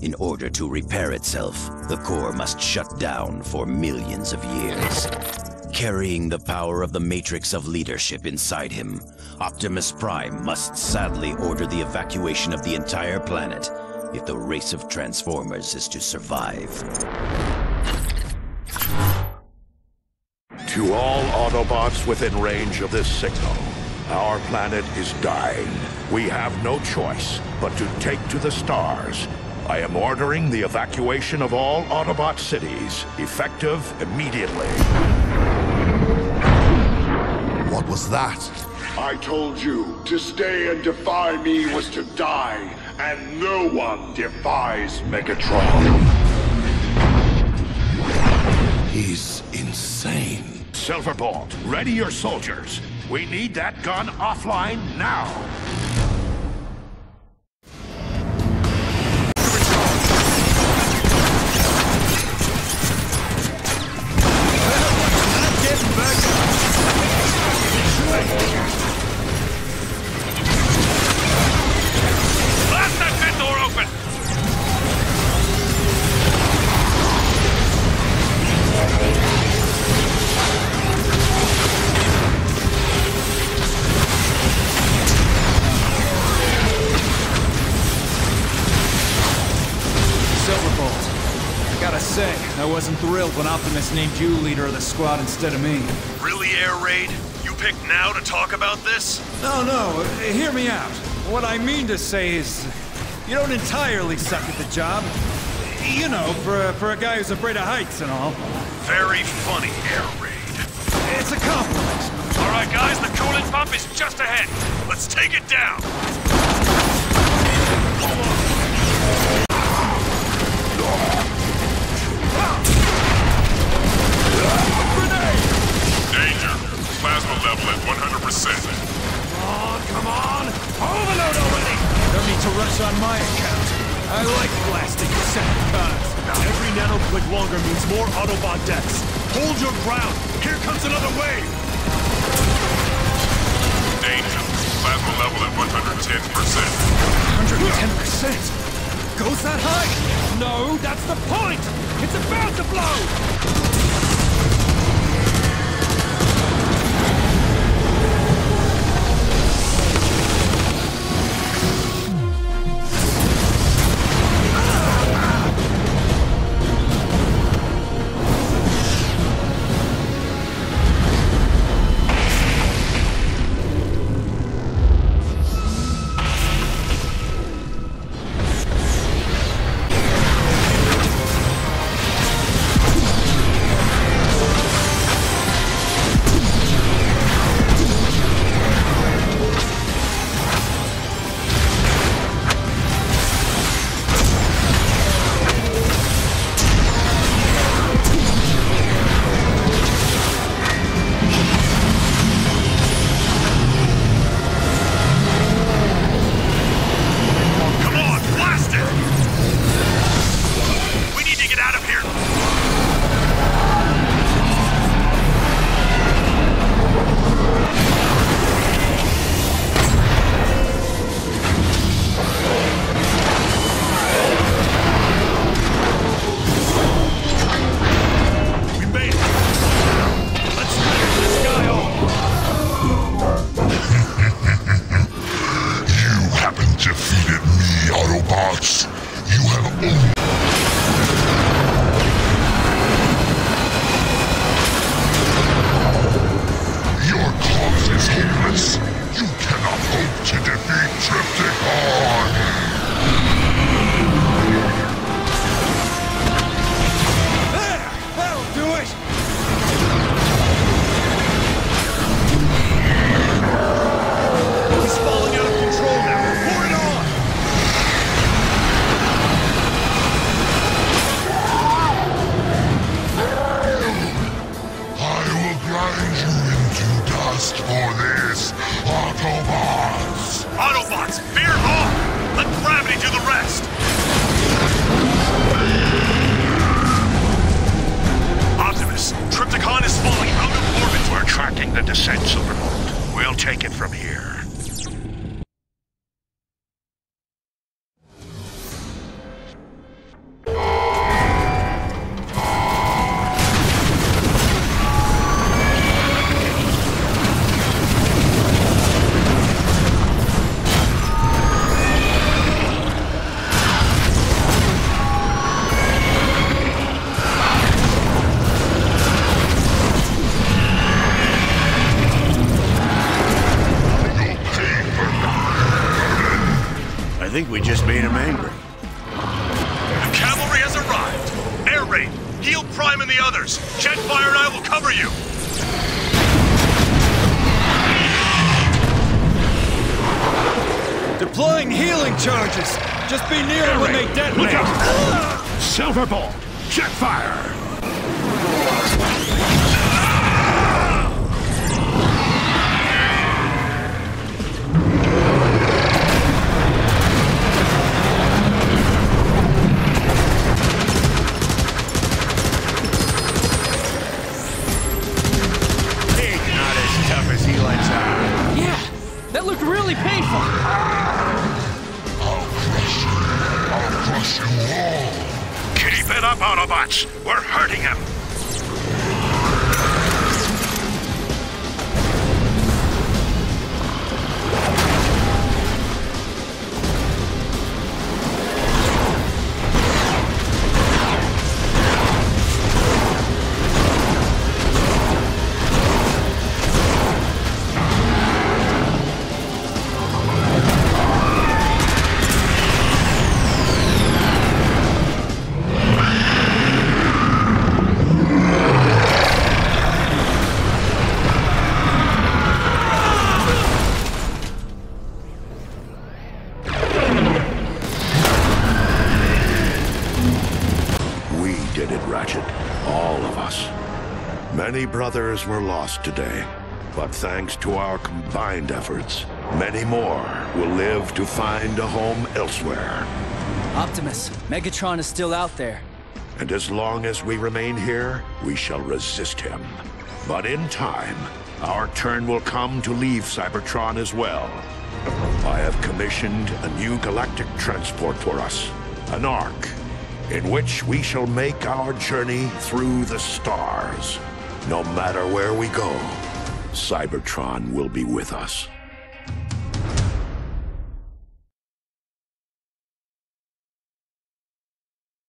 In order to repair itself, the core must shut down for millions of years. Carrying the power of the matrix of leadership inside him, Optimus Prime must sadly order the evacuation of the entire planet if the race of Transformers is to survive. To all Autobots within range of this signal, our planet is dying. We have no choice but to take to the stars. I am ordering the evacuation of all Autobot cities, effective immediately. What was that? I told you, to stay and defy me was to die, and no one defies Megatron. He's insane. Silverbolt, ready your soldiers. We need that gun offline now. I wasn't thrilled when Optimus named you leader of the squad instead of me. Really, Air Raid? You picked now to talk about this? No, no, hear me out. What I mean to say is, you don't entirely suck at the job. You know, for a, for a guy who's afraid of heights and all. Very funny, Air Raid. It's a compliment. All right, guys, the coolant pump is just ahead. Let's take it down. Level 100%. Come on! Overload already! No need to rush on my account. I like blasting Decepticons. Every nanoclick longer means more Autobot deaths. Hold your ground! Here comes another wave! Danger. Plasma level at 110%. 110%. Goes that high? No, that's the point! It's about to blow! for this, Autobots! Autobots, fear not! Let gravity do the rest! Optimus, Trypticon is falling out of orbit! We're tracking the descent, Silverbolt. We'll take it from here. We just made him angry. The cavalry has arrived. Air raid. Heal Prime and the others. Jetfire and I will cover you. Deploying healing charges. Just be near them when they detonate. Look out! Silver Bolt! Jetfire! Autobots! We're hurting him! Did. All of us. Many brothers were lost today, but thanks to our combined efforts, many more will live to find a home elsewhere. Optimus, Megatron is still out there. And as long as we remain here, we shall resist him. But in time, our turn will come to leave Cybertron as well. I have commissioned a new galactic transport for us, an Ark, in which we shall make our journey through the stars. No matter where we go, Cybertron will be with us.